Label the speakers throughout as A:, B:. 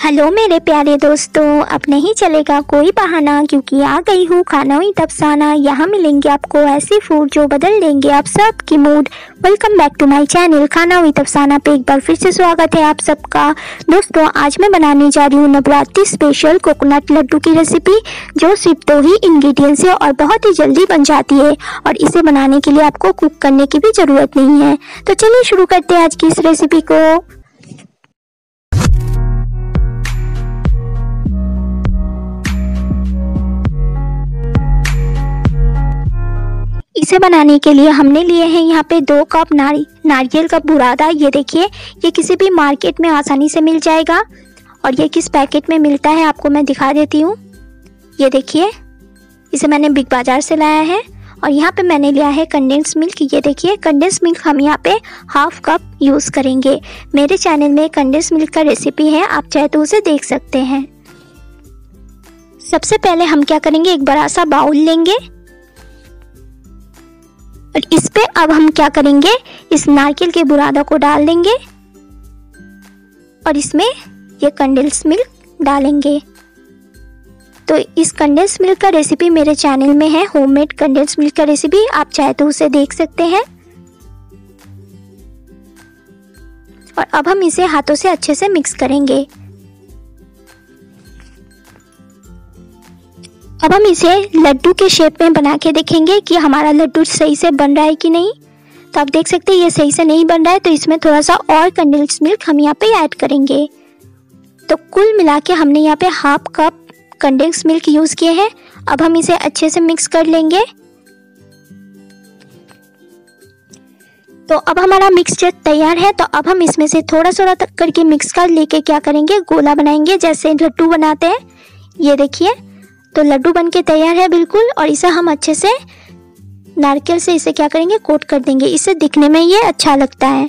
A: Hello मेरे प्यारे दोस्तों, अब नहीं चलेगा कोई बहाना क्योंकि आ गई हूँ खाना हुई तफसाना यहाँ मिलेंगे आपको ऐसे फ़ूड जो बदल देंगे आप सब की mood welcome back to my channel खाना हुई तफसाना पे एक बार फिर से स्वागत है आप सबका। दोस्तों, आज मैं बनाने जा रही हूँ नवरात्रि स्पेशल कोकोनट लड्डू की रेसिपी जो सिर्फ़ दो ही इंग्रेडिएंट्स है और बहुत ही जल्दी बन जाती है और इसे बनाने के लिए आपको कुक करने की भी ज़रूरत नहीं है। तो चलिए शुरू करते हैं आज की इस रेसिपी को। इसे बनाने के लिए हमने लिए हैं यहाँ पे दो कप नारी, नारियल का बुरादा। ये देखिए, ये किसी भी मार्केट में आसानी से मिल जाएगा और ये किस पैकेट में मिलता है आपको मैं दिखा देती हूँ। ये देखिए, इसे मैंने बिग बाज़ार से लाया है और यहाँ पे मैंने लिया है कंडेंस मिल्क ये देखिए कंडेंस मिल्क हम यहाँ पे हाफ़ कप यूज़ करेंगे। मेरे चैनल में कंडेंस मिल्क का रेसिपी है, आप चाहे तो उसे देख सकते हैं। सबसे पहले हम क्या करेंगे? एक बड़ा सा बाउल लेंगे। और इस पे अब हम क्या करेंगे? इस नारियल के बुरादा को डाल देंगे और इसमें ये कंडेंस मिल्क डालेंगे। तो इस कंडेंस मिल्क का रेसिपी मेरे चैनल में है। होममेड कंडेंस मिल्क का रेसिपी आप चाहे तो उसे देख सकते हैं। और अब हम इसे हाथों से अच्छे से मिक्स करेंगे। अब हम इसे लड्डू के शेप में बना के देखेंगे कि हमारा लड्डू सही से बन रहा है कि नहीं। तो आप देख सकते हैं, ये सही से नहीं बन रहा है तो इसमें थोड़ा सा और कंडेंस मिल्क हम यहाँ पे ऐड करेंगे। तो कुल मिला के हमने यहाँ पे half cup condense milk use किए हैं। अब हम इसे अच्छे से मिक्स कर लेंगे। तो अब हमारा मिक्सचर तैयार है तो अब हम इसमें से थोड़ा थोड़ा करके मिक्स कर लेके क्या करेंगे? गोला बनाएँगे, जैसे लड्डू बनाते हैं। ये देखिए तो लड्डू बन के तैयार है बिल्कुल, और इसे हम अच्छे से नारकेल से इसे क्या करेंगे, कोट कर देंगे। इसे दिखने में ये अच्छा लगता है।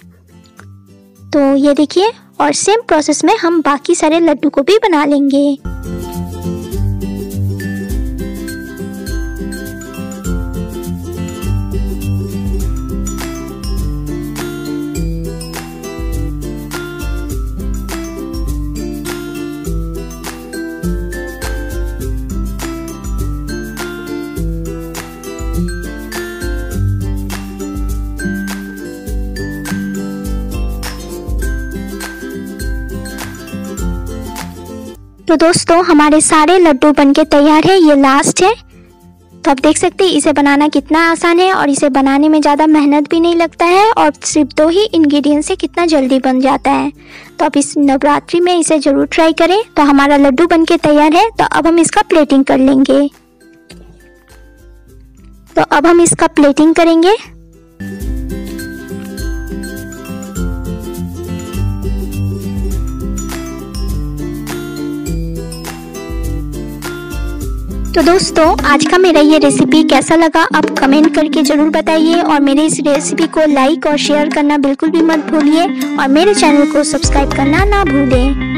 A: तो ये देखिए, और सेम प्रोसेस में हम बाकी सारे लड्डू को भी बना लेंगे। तो दोस्तों, हमारे सारे लड्डू बनके तैयार है, ये लास्ट है। तो आप देख सकते हैं, इसे बनाना कितना आसान है और इसे बनाने में ज़्यादा मेहनत भी नहीं लगता है और सिर्फ़ दो ही इंग्रेडिएंट से कितना जल्दी बन जाता है। तो आप इस नवरात्रि में इसे ज़रूर ट्राई करें। तो हमारा लड्डू बनके तैयार है तो अब हम इसका प्लेटिंग कर लेंगे। तो अब हम इसका प्लेटिंग करेंगे। तो दोस्तों, आज का मेरा ये रेसिपी कैसा लगा, आप कमेंट करके ज़रूर बताइए और मेरे इस रेसिपी को लाइक और शेयर करना बिल्कुल भी मत भूलिए और मेरे चैनल को सब्सक्राइब करना ना भूलें।